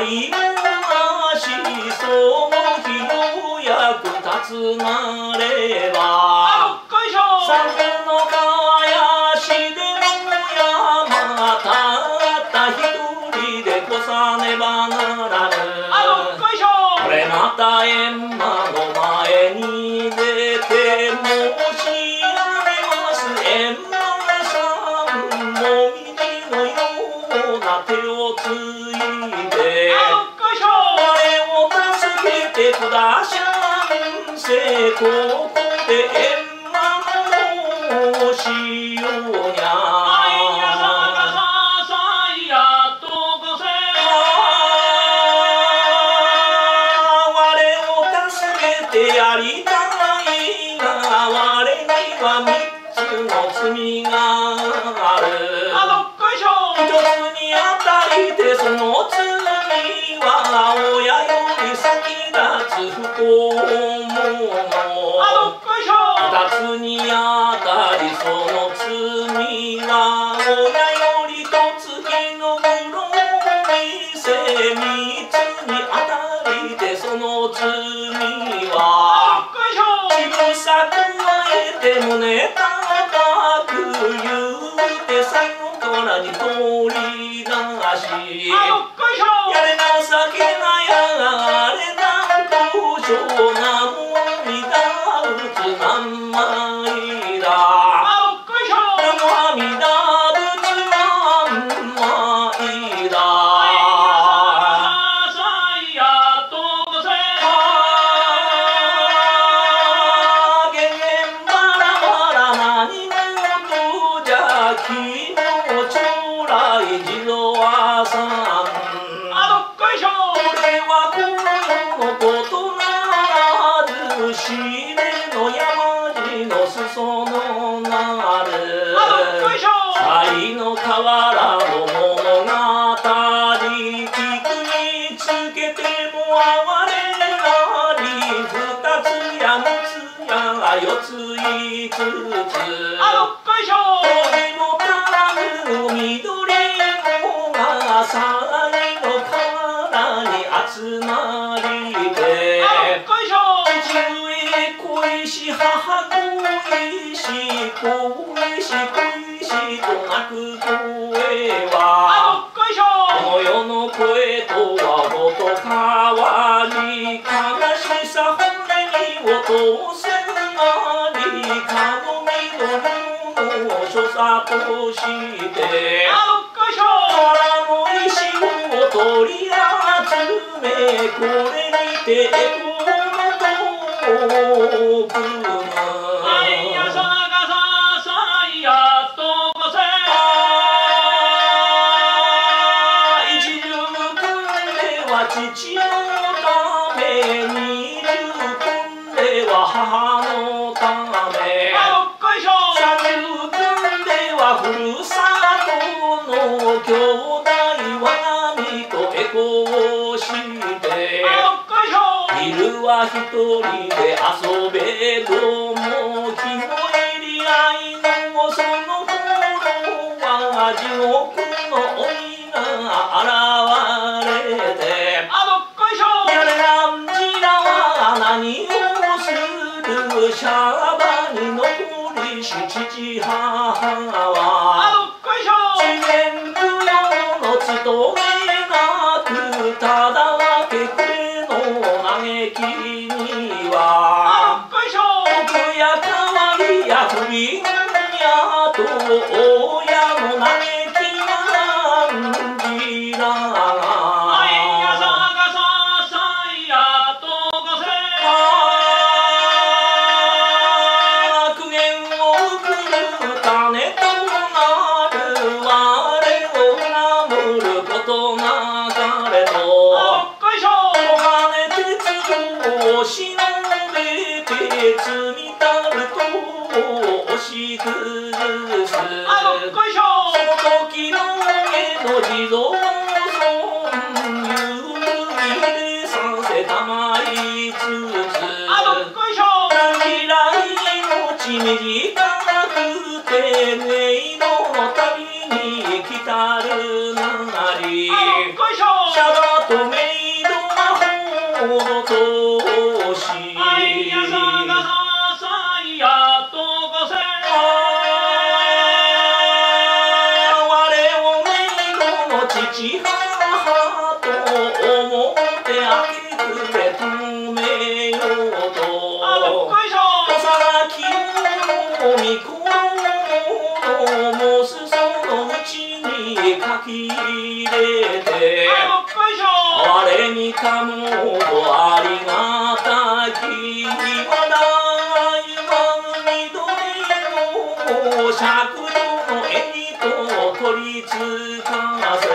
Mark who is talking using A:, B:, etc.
A: し
B: む会話しその日ようやく立つなれば。
A: あどっこいしょ
B: 三千の川やしでの山たった一人で越さねばならぬ。
A: こ
B: れまた閻魔の前に出て申し上げます。閻魔さんもみじのような手をついけてくださ
A: や
B: れ情けなやあれなんとしょうな
A: し
B: めの山地の裾のなる。才の河原の物語聞くにつけても哀れなり二つや三つや四つ五つ。母恋し恋し恋しと泣く声は
A: こ
B: の世の声とはごと変わり悲しさ骨に落とせなりかの緑の所作として
A: あどっこいしょ
B: 腹の石を取り集めこれにてこの遠く父のため二十訓では母のため。
A: あどっこいしょ
B: 三十訓ではふるさとの兄弟我が身とエコをして。昼は一人で遊べども日の入り合いのその頃は地獄の鬼が現れ。父母は自然無用の務めなくただけくれの嘆きには
A: あどっこいしょ
B: 僕やかわりや不憫やと親の別にたると押し崩す
A: あの
B: その時の絵の地蔵村有るさせたまいつつ
A: あのこ
B: 未来の地短くてメイドの旅に来たるなり。シャバとメイド魔法のと者みこの申すそのうちに書き入れて
A: あどっこいしょ
B: 我にかもありがたきは緑の尺度の絵にと取りつかせ